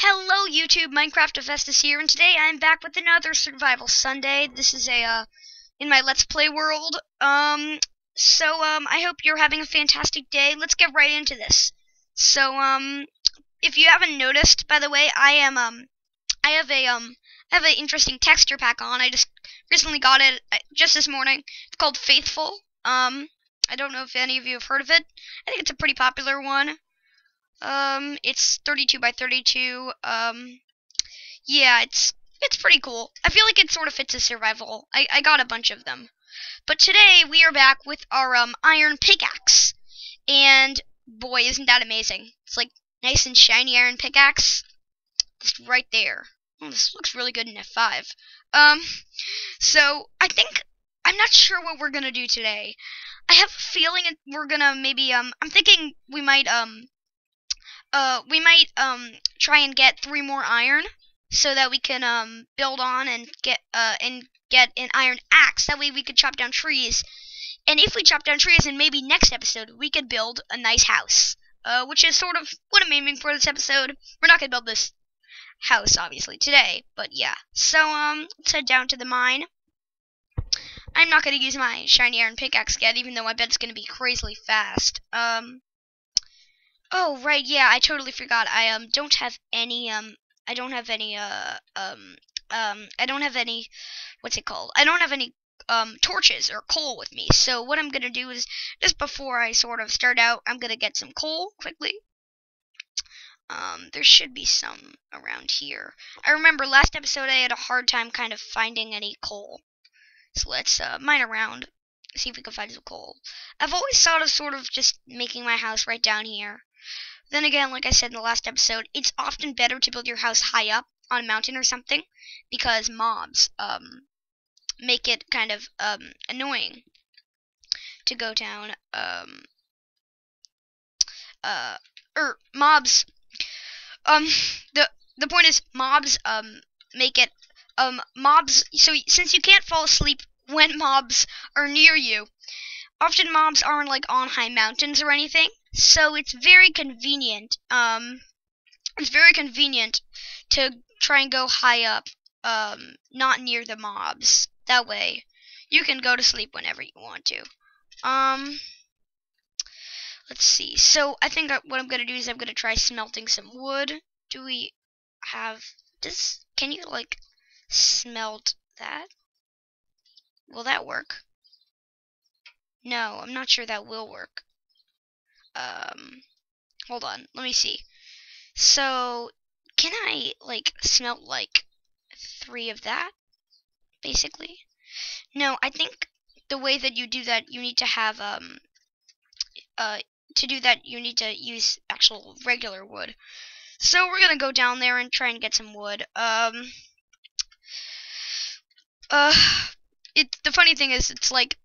Hello YouTube, Minecraft Hephaestus here, and today I am back with another Survival Sunday. This is a, uh, in my Let's Play world. Um, so, um, I hope you're having a fantastic day. Let's get right into this. So, um, if you haven't noticed, by the way, I am, um, I have a, um, I have an interesting texture pack on. I just recently got it uh, just this morning. It's called Faithful. Um, I don't know if any of you have heard of it. I think it's a pretty popular one. Um, it's 32 by 32. Um, yeah, it's it's pretty cool. I feel like it sort of fits a survival. I, I got a bunch of them. But today we are back with our um iron pickaxe. And boy, isn't that amazing. It's like nice and shiny iron pickaxe. Just right there. Oh, this looks really good in F5. Um, so I think I'm not sure what we're gonna do today. I have a feeling we're gonna maybe um I'm thinking we might um uh, we might um try and get three more iron so that we can um build on and get uh and get an iron axe. That way we could chop down trees. And if we chop down trees, and maybe next episode we could build a nice house. Uh, which is sort of what I'm aiming for this episode. We're not gonna build this house obviously today, but yeah. So um, let's head down to the mine. I'm not gonna use my shiny iron pickaxe yet, even though I bet it's gonna be crazily fast. Um, Oh, right, yeah, I totally forgot. I um don't have any um I don't have any uh um um I don't have any what's it called? I don't have any um torches or coal with me. So what I'm going to do is just before I sort of start out, I'm going to get some coal quickly. Um there should be some around here. I remember last episode I had a hard time kind of finding any coal. So let's uh, mine around see if we can find some coal. I've always thought of sort of just making my house right down here. Then again, like I said in the last episode, it's often better to build your house high up on a mountain or something because mobs um, make it kind of um, annoying to go down. Um, uh, er, mobs. Um, the the point is mobs um make it um mobs. So since you can't fall asleep when mobs are near you, often mobs aren't like on high mountains or anything so it's very convenient. Um, it's very convenient to try and go high up, um, not near the mobs. That way, you can go to sleep whenever you want to. Um, let's see. So I think what I'm gonna do is I'm gonna try smelting some wood. Do we have this? Can you like smelt that? Will that work? No, I'm not sure that will work um, hold on, let me see. So, can I, like, smelt, like, three of that, basically? No, I think the way that you do that, you need to have, um, uh, to do that, you need to use actual regular wood. So we're gonna go down there and try and get some wood. Um, uh, it, the funny thing is, it's like,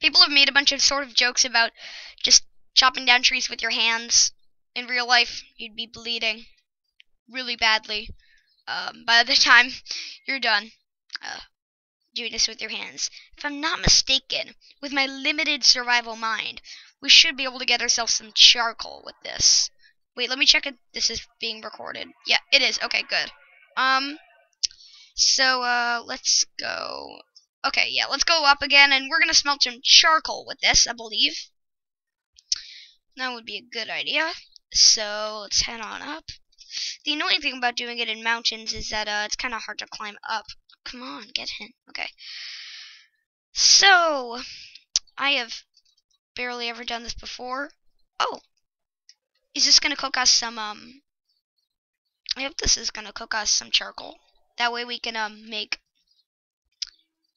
people have made a bunch of sort of jokes about chopping down trees with your hands. In real life, you'd be bleeding really badly um, by the time you're done uh, doing this with your hands. If I'm not mistaken, with my limited survival mind, we should be able to get ourselves some charcoal with this. Wait, let me check if this is being recorded. Yeah, it is. Okay, good. Um, so, uh, let's go. Okay, yeah, let's go up again, and we're gonna smelt some charcoal with this, I believe. That would be a good idea. So let's head on up. The annoying thing about doing it in mountains is that uh, it's kind of hard to climb up. Come on, get in. Okay. So, I have barely ever done this before. Oh, is this going to cook us some, um, I hope this is going to cook us some charcoal. That way we can, um, make,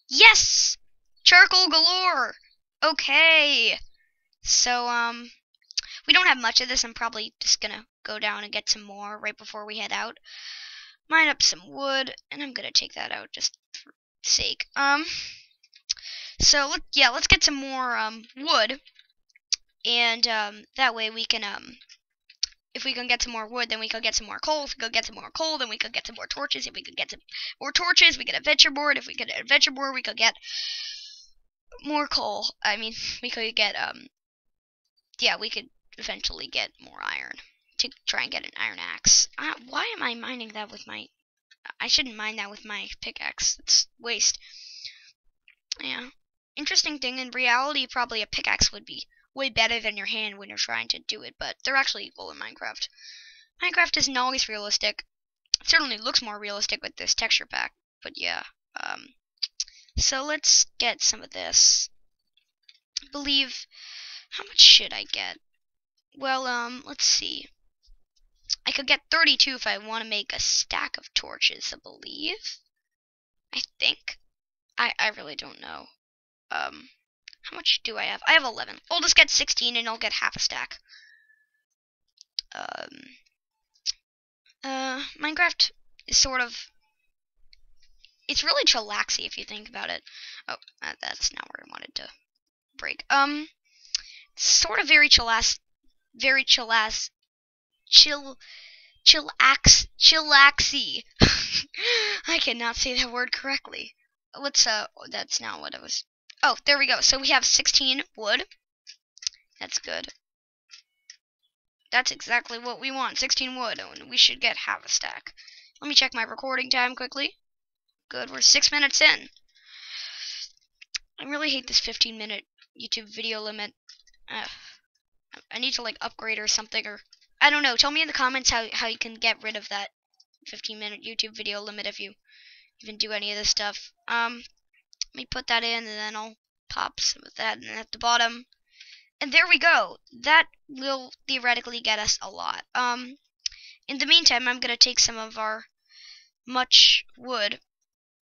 yes! Charcoal galore! Okay. So, um, we don't have much of this. I'm probably just gonna go down and get some more right before we head out. Mine up some wood, and I'm gonna take that out just for sake. Um, so let, yeah, let's get some more um wood, and um that way we can um if we can get some more wood, then we could get some more coal. If we could get some more coal, then we could get some more torches. If we could get some more torches, we get a adventure board. If we get adventure board, we could get more coal. I mean, we could get um, yeah, we could eventually get more iron to try and get an iron axe. Uh, why am I mining that with my... I shouldn't mine that with my pickaxe. It's waste. Yeah. Interesting thing, in reality, probably a pickaxe would be way better than your hand when you're trying to do it, but they're actually equal in Minecraft. Minecraft isn't always realistic. It certainly looks more realistic with this texture pack, but yeah. Um, so let's get some of this. I believe, how much should I get? Well, um, let's see. I could get 32 if I want to make a stack of torches, I believe. I think. I, I really don't know. Um, how much do I have? I have 11. I'll just get 16 and I'll get half a stack. Um, uh, Minecraft is sort of... It's really chillaxy if you think about it. Oh, uh, that's not where I wanted to break. Um, sort of very chillax, very chillax, chill, chillax, chillaxy. I cannot say that word correctly. Let's, uh, that's not what I was Oh, there we go. So we have 16 wood. That's good. That's exactly what we want. 16 wood. And we should get half a stack. Let me check my recording time quickly. Good. We're six minutes in. I really hate this 15 minute YouTube video limit. Uh, I need to like upgrade or something or I don't know. Tell me in the comments how how you can get rid of that 15 minute YouTube video limit if you even do any of this stuff. Um let me put that in and then I'll pop some of that in at the bottom. And there we go. That will theoretically get us a lot. Um, in the meantime, I'm to take some of our much wood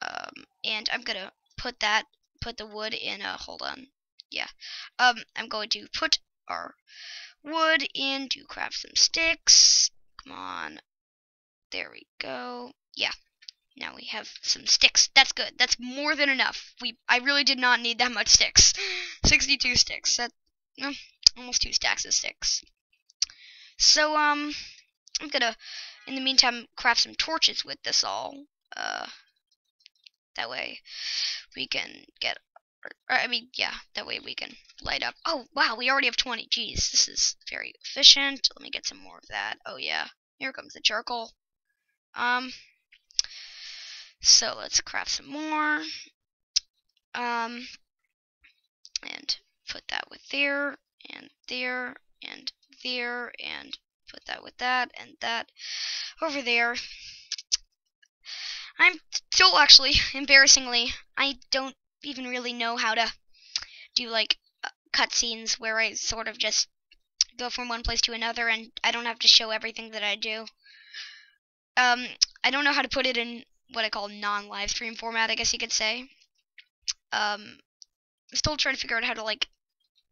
um, and I'm to put that, put the wood in a, hold on, yeah. Um, I'm going to put our wood in to craft some sticks. Come on. There we go. Yeah, now we have some sticks. That's good. That's more than enough. We I really did not need that much sticks. 62 sticks. That almost two stacks of sticks. So um I'm gonna in the meantime craft some torches with this all. Uh that way we can get or, I mean, yeah, that way we can light up. Oh, wow, we already have 20. Jeez, this is very efficient. Let me get some more of that. Oh, yeah. Here comes the charcoal. Um, so let's craft some more. Um, and put that with there, and there, and there, and put that with that, and that over there. I'm still actually, embarrassingly, I don't even really know how to do like uh, cutscenes where I sort of just go from one place to another and I don't have to show everything that I do. Um, I don't know how to put it in what I call non-live stream format, I guess you could say. Um, I'm still trying to figure out how to like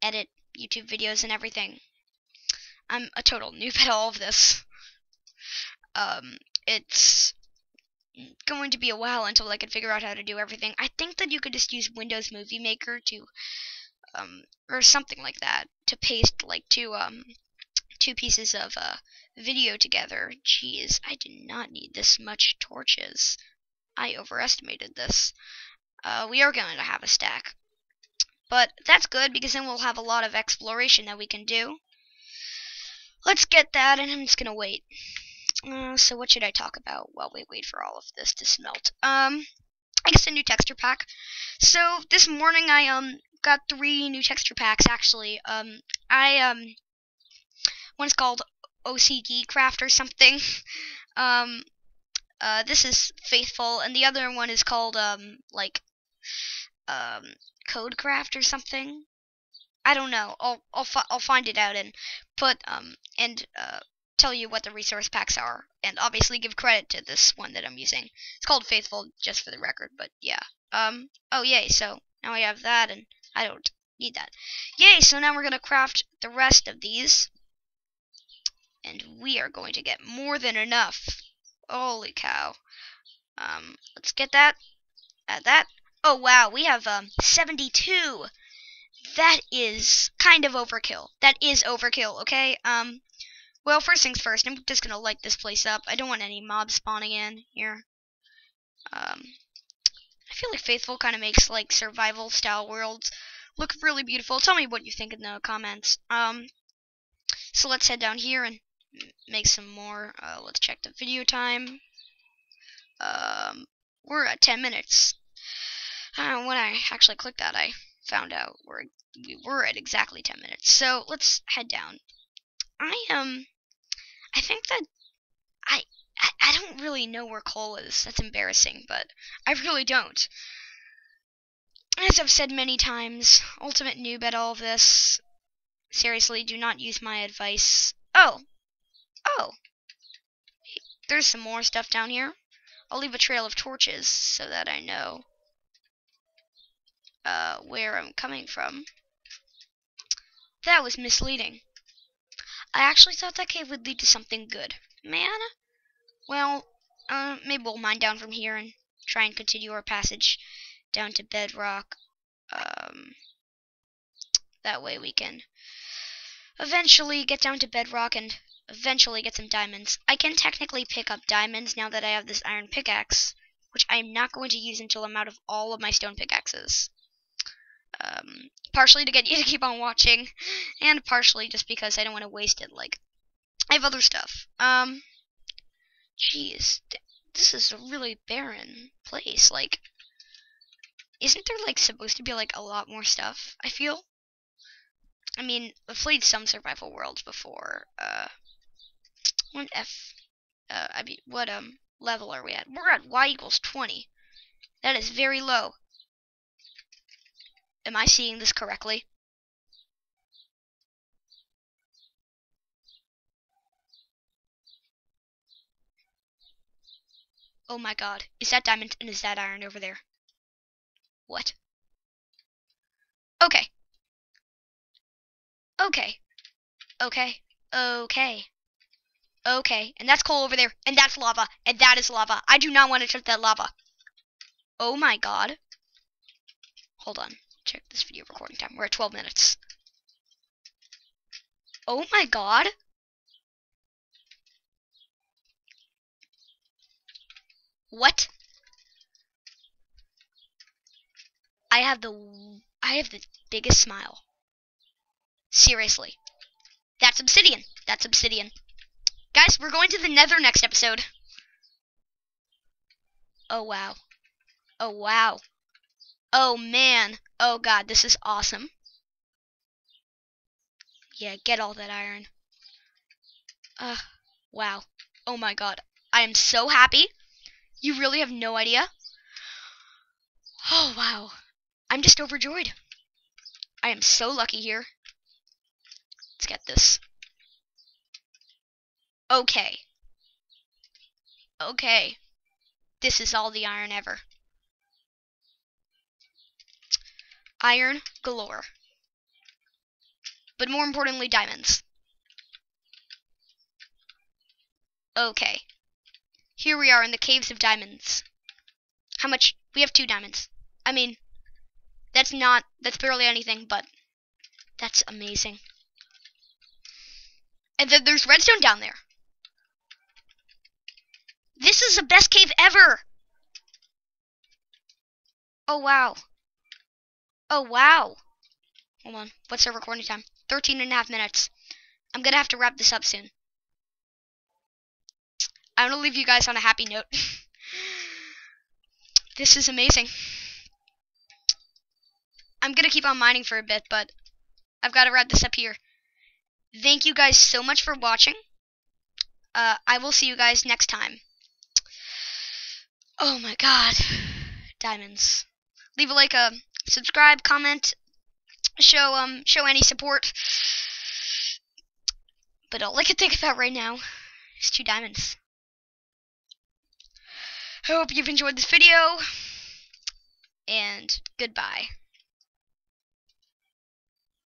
edit YouTube videos and everything. I'm a total noob at all of this. Um, it's going to be a while until I can figure out how to do everything. I think that you could just use Windows Movie Maker to, um, or something like that, to paste like two, um, two pieces of, uh, video together. Jeez, I did not need this much torches. I overestimated this. Uh, we are going to have a stack. But that's good because then we'll have a lot of exploration that we can do. Let's get that and I'm just going to wait. Uh, so what should I talk about while we wait for all of this to smelt? Um, I guess a new texture pack. So this morning I um got three new texture packs actually. Um, I um one's called OCD Craft or something. Um, uh, this is Faithful, and the other one is called um like um Codecraft or something. I don't know. I'll I'll fi I'll find it out and put um and uh tell you what the resource packs are, and obviously give credit to this one that I'm using. It's called Faithful, just for the record, but yeah. Um. Oh yay! So now I have that, and I don't need that. Yay! So now we're gonna craft the rest of these, and we are going to get more than enough. Holy cow. Um, let's get that. Add that. Oh, wow. We have um, 72. That is kind of overkill. That is overkill, okay? Um, well, first things first. I'm just going to light this place up. I don't want any mobs spawning in here. Um, I feel like Faithful kind of makes, like, survival-style worlds look really beautiful. Tell me what you think in the comments. Um, so let's head down here and make some more. Uh, let's check the video time. Um, we're at 10 minutes. Uh, when I actually clicked that, I found out we're we were at exactly 10 minutes. So let's head down. I um, I think that I I, I don't really know where coal is. That's embarrassing, but I really don't. As I've said many times, Ultimate noob at all of this. Seriously, do not use my advice. Oh, oh, there's some more stuff down here. I'll leave a trail of torches so that I know uh, where I'm coming from. That was misleading. I actually thought that cave would lead to something good. Man, well, uh, maybe we'll mine down from here and try and continue our passage down to bedrock. Um, that way we can eventually get down to bedrock and eventually get some diamonds. I can technically pick up diamonds now that I have this iron pickaxe, which I am not going to use until I'm out of all of my stone pickaxes. Um, partially to get you to keep on watching, and partially just because I don't want to waste it. Like, I have other stuff. Um, jeez, this is a really barren place. Like, isn't there like supposed to be like a lot more stuff? I feel. I mean, I've played some survival worlds before. Uh, what F? Uh, I mean, what um level are we at? We're at Y equals 20. That is very low. Am I seeing this correctly? Oh my god. Is that diamond and is that iron over there? What? Okay. Okay. Okay. Okay. Okay. And that's coal over there. And that's lava. And that is lava. I do not want to touch that lava. Oh my god. Hold on check this video recording time. We're at 12 minutes. Oh my god. What? I have the I have the biggest smile. Seriously. That's obsidian. That's obsidian. Guys, we're going to the nether next episode. Oh wow. Oh wow. Oh man. Oh god, this is awesome. Yeah, get all that iron. Uh, wow. Oh my god. I am so happy. You really have no idea. Oh, wow. I'm just overjoyed. I am so lucky here. Let's get this. Okay. Okay. This is all the iron ever. Iron galore. But more importantly, diamonds. Okay. Here we are in the caves of diamonds. How much? We have two diamonds. I mean, that's not, that's barely anything, but that's amazing. And then there's redstone down there. This is the best cave ever! Oh, wow. Oh, wow. Hold on. What's our recording time? 13 and a half minutes. I'm going to have to wrap this up soon. I'm going to leave you guys on a happy note. this is amazing. I'm going to keep on mining for a bit, but I've got to wrap this up here. Thank you guys so much for watching. Uh, I will see you guys next time. Oh my god. Diamonds. Leave a like, a um, subscribe, comment, show um show any support. But all I can think about right now is two diamonds. I hope you've enjoyed this video, and goodbye.